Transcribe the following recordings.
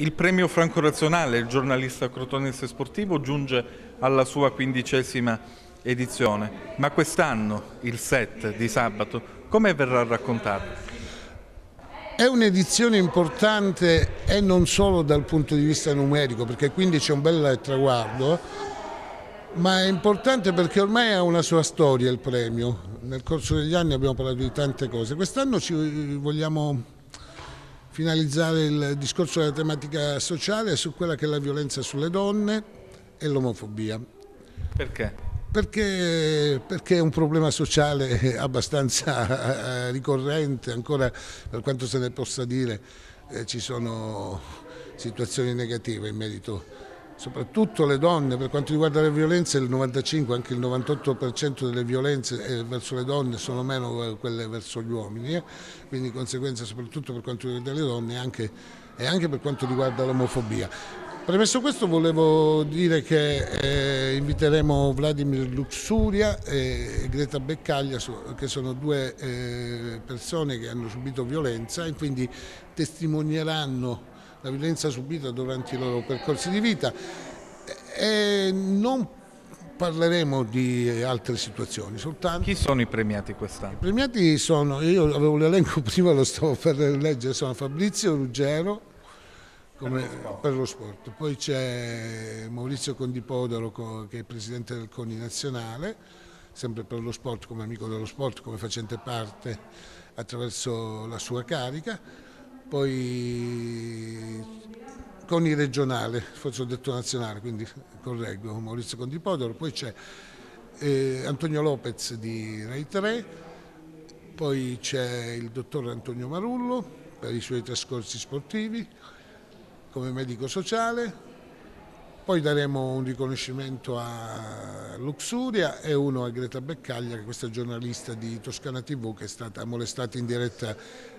Il premio Franco Razionale, il giornalista crotonese sportivo, giunge alla sua quindicesima edizione, ma quest'anno, il 7 di sabato, come verrà raccontato? È un'edizione importante e non solo dal punto di vista numerico, perché quindi c'è un bel traguardo, ma è importante perché ormai ha una sua storia il premio. Nel corso degli anni abbiamo parlato di tante cose. Quest'anno ci vogliamo finalizzare il discorso della tematica sociale su quella che è la violenza sulle donne e l'omofobia. Perché? Perché, perché, è un problema sociale abbastanza eh, ricorrente, ancora per quanto se ne possa dire eh, ci sono situazioni negative in merito soprattutto le donne, per quanto riguarda le violenze il 95, anche il 98% delle violenze eh, verso le donne sono meno quelle verso gli uomini, eh? quindi di conseguenza soprattutto per quanto riguarda le donne anche, e anche per quanto riguarda l'omofobia. Premesso questo volevo dire che eh, inviteremo Vladimir Luxuria e Greta Beccaglia che sono due eh, persone che hanno subito violenza e quindi testimonieranno la violenza subita durante i loro percorsi di vita e non parleremo di altre situazioni soltanto. Chi sono i premiati quest'anno? I premiati sono, io avevo l'elenco prima, lo stavo per leggere, sono Fabrizio Ruggero come, per, lo per, lo sport, poi c'è Maurizio Condipodoro che è presidente del CONI nazionale, sempre per lo sport come amico dello sport, come facente parte attraverso la sua carica poi con il regionale, forse ho detto nazionale, quindi correggo, Maurizio Condipodoro, poi c'è eh, Antonio Lopez di Rai 3, poi c'è il dottor Antonio Marullo per i suoi trascorsi sportivi come medico sociale, poi daremo un riconoscimento a Luxuria e uno a Greta Beccaglia, questa giornalista di Toscana TV che è stata molestata in diretta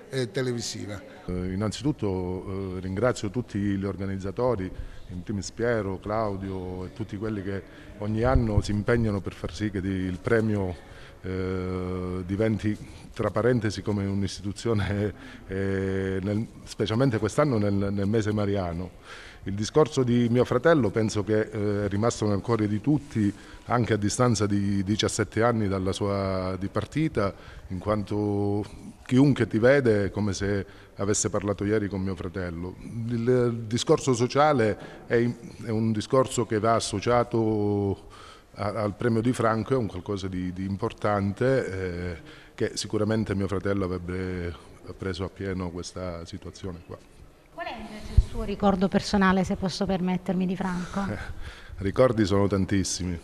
eh, televisiva. Innanzitutto eh, ringrazio tutti gli organizzatori, in primis Piero, Claudio e tutti quelli che ogni anno si impegnano per far sì che il premio eh, diventi tra parentesi come un'istituzione, eh, specialmente quest'anno nel, nel, mese mariano. Il discorso di mio fratello penso che eh, è rimasto nel cuore di tutti anche a distanza di 17 anni dalla sua dipartita, in quanto chiunque ti vede è come se avesse parlato ieri con mio fratello. Il discorso sociale è, un discorso che va associato al premio di Franco, è un qualcosa di, di importante eh, che sicuramente mio fratello avrebbe preso a pieno questa situazione qua. Qual è invece suo ricordo personale, se posso permettermi, di Franco? Eh, ricordi sono tantissimi.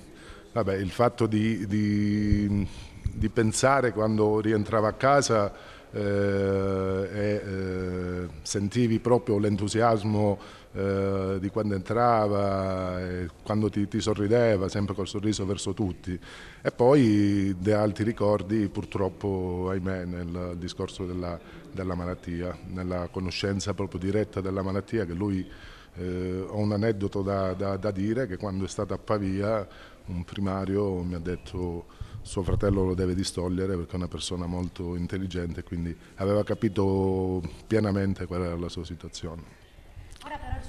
Vabbè, il fatto di, di, di pensare quando rientrava a casa eh, e eh, sentivi proprio l'entusiasmo eh, di quando entrava, quando ti, ti, sorrideva, sempre col sorriso verso tutti. E poi dei altri ricordi purtroppo, ahimè, nel discorso della, della malattia, nella conoscenza proprio diretta della malattia che lui eh, ho un aneddoto da, da, da, dire che quando è stato a Pavia un primario mi ha detto suo fratello lo deve distogliere perché è una persona molto intelligente quindi aveva capito pienamente qual era la sua situazione.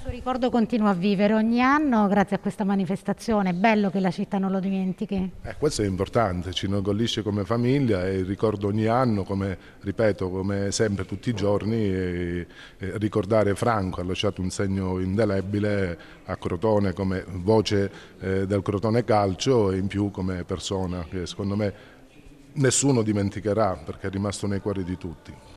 Suo ricordo continua a vivere ogni anno grazie a questa manifestazione, è bello che la città non lo dimentichi. Eh, questo è importante, ci inorgoglisce come famiglia e ricordo ogni anno, come ripeto, come sempre tutti i giorni, e, e ricordare Franco ha lasciato un segno indelebile a Crotone come voce eh, del Crotone Calcio e in più come persona che secondo me nessuno dimenticherà perché è rimasto nei cuori di tutti.